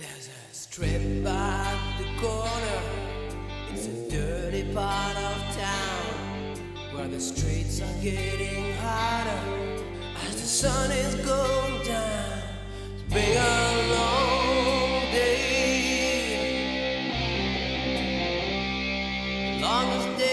There's a strip by the corner. It's a dirty part of town where the streets are getting hotter as the sun is going down. It's been a long day, longest day.